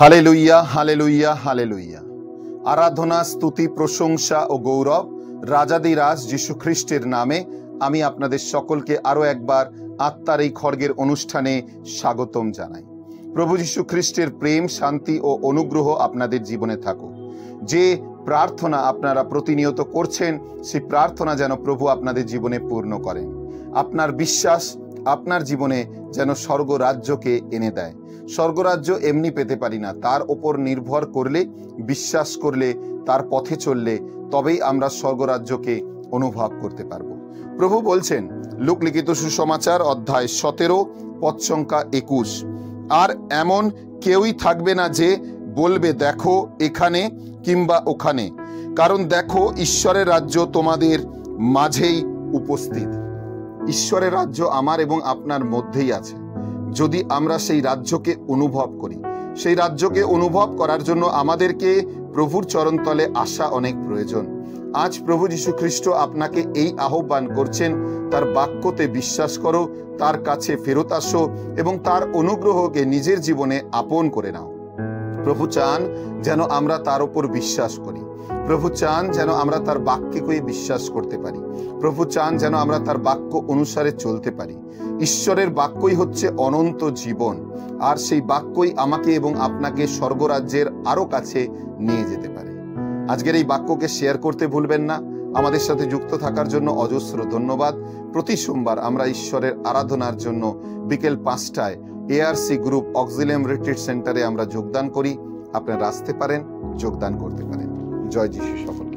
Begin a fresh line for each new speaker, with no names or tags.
হালে লুইয়া হালে লুইয়া হালে লুইয়া আরাধনা স্তুতি প্রশংসা ও গৌরব রাজাদিরাজ যীশু খ্রিস্টের নামে আমি আপনাদের সকলকে আরও একবার আত্মার এই খড়গের অনুষ্ঠানে স্বাগতম জানাই। প্রভু যীশু খ্রিস্টের প্রেম, শান্তি ও অনুগ্রহ আপনাদের জীবনে থাকুক। যে প্রার্থনা আপনারা প্রতিনিয়ত করছেন, সেই প্রার্থনা যেন প্রভু আপনাদের জীবনে পূর্ণ করেন। আপনার বিশ্বাস আপনার জীবনে যেন স্বর্গরাজ্যকে এনে দেয়। স্বর্গরাজ্য এমনি পেতে পারি না। তার ওপর নির্ভর করলে, বিশ্বাস করলে, তার পথে চললে, তবেই আমরা স্বর্গরাজ্যকে অনুভব করতে পারব। প্রভু বলছেন, লোকলিখিত সুসমাচার অধ্যায় সতেরো পদ সংখ্যা একুশ। আর এমন কেউই থাকবে না যে বলবে, দেখো এখানে কিংবা ওখানে। কারণ দেখো, ঈশ্বরের রাজ্য তোমাদের মাঝেই উপস্থিত। ঈশ্বরের রাজ্য আমার এবং আপনার মধ্যেই আছে। যদি আমরা সেই রাজ্যকে অনুভব করি। সেই রাজ্যকে অনুভব করার জন্য আমাদেরকে প্রভুর চরণতলে আসা অনেক প্রয়োজন। আজ প্রভু যীশু খ্রিস্ট আপনাকে এই আহ্বান করছেন, তার বাক্যতে বিশ্বাস করো, তার কাছে ফেরত আসো এবং তার অনুগ্রহকে নিজের জীবনে আপন করে নাও। প্রভু চান যেন আমরা তার উপর বিশ্বাস করি। প্রভু চান যেন আমরা তার বাক্যকে বিশ্বাস করতে পারি। প্রভু চান যেন আমরা তার বাক্য অনুসারে চলতে পারি। ঈশ্বরের বাক্যই হচ্ছে অনন্ত জীবন, আর সেই বাক্যই আমাকে এবং আপনাকে স্বর্গরাজ্যের আরও কাছে নিয়ে যেতে পারে। আজকের এই বাক্যকে শেয়ার করতে ভুলবেন না। আমাদের সাথে যুক্ত থাকার জন্য অজস্র ধন্যবাদ। প্রতি সোমবার আমরা ঈশ্বরের আরাধনার জন্য বিকেল পাঁচটায় এআরসি গ্রুপ অক্সিলিয়াম রিট্রিট সেন্টারে আমরা যোগদান করি। আপনারা আসতে পারেন, যোগদান করতে পারেন। জয় যিশু সকল